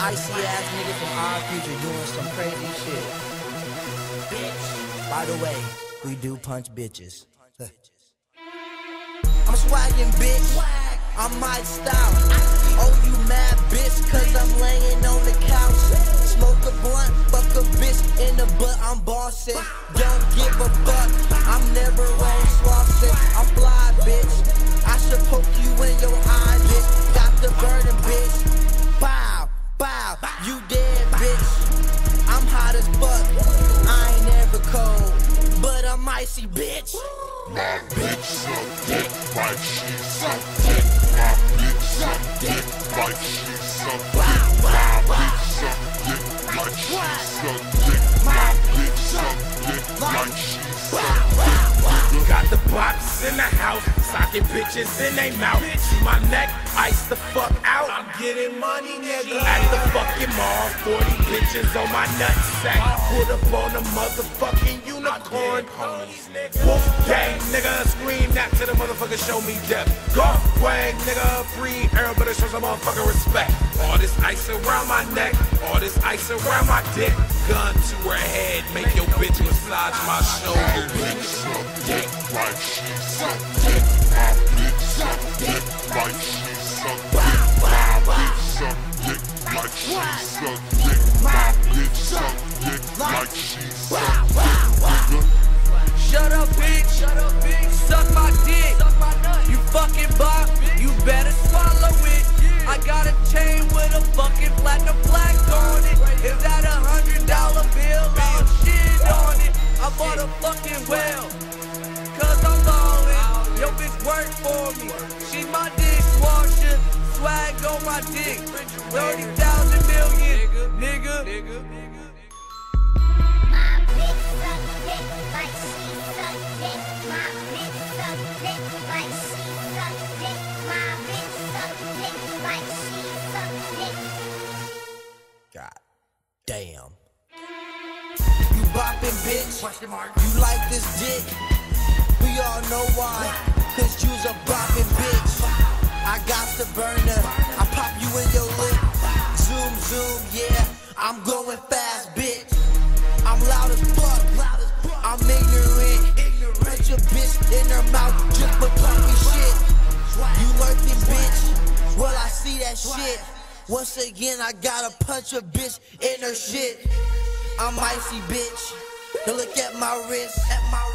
icy ass nigga from our future doing some crazy shit. Bitch. By the way, we do punch bitches. I'm swagging, bitch. I'm my style. Oh, you mad, bitch, cause I'm laying on the couch. Smoke a blunt, fuck a bitch in the butt, I'm bossing. Icy, bitch. My bitch suck dick like she suck dick. My bitch suck dick like she in the house, socking bitches in they mouth. My neck, ice the fuck out. I'm getting money, nigga. At the fucking mall, 40 bitches on my nutsack. Put up on a motherfucking unicorn. Wolf gang, nigga, scream that to the motherfucker, show me death. Golf wang, nigga, free air, but it shows some motherfucker respect. All this ice around my neck, all this ice around my dick. Gun to her head, make your bitch massage my shoulder. bitch suck dick like Shut up, bitch. Suck my dick. You fucking bop. You better swallow it. I got a chain with a fucking platinum black on it. Is that a hundred dollar bill? I'll shit on it. I bought fucking whale. Bitch work for me. She my dishwasher. Swag on my dick. 30,000 million. Nigga. Nigga. My bitch suck dick like she suck dick. My bitch suck dick like she suck dick. My bitch suck dick like she suck dick. God damn. You bopping, bitch. You like this dick. We all know why. Cause you's a bopping bitch. I got the burner. I pop you in your lip. Zoom, zoom, yeah. I'm going fast, bitch. I'm loud as fuck. I'm ignorant. Put your bitch in her mouth just for talking shit. You lurking, bitch. Well, I see that shit. Once again, I gotta punch a bitch in her shit. I'm icy, bitch. Now look at my wrist.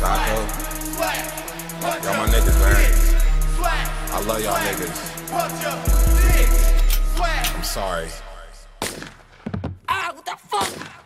Taco, y'all my niggas, man. I love y'all niggas. I'm sorry. Ah, what the fuck?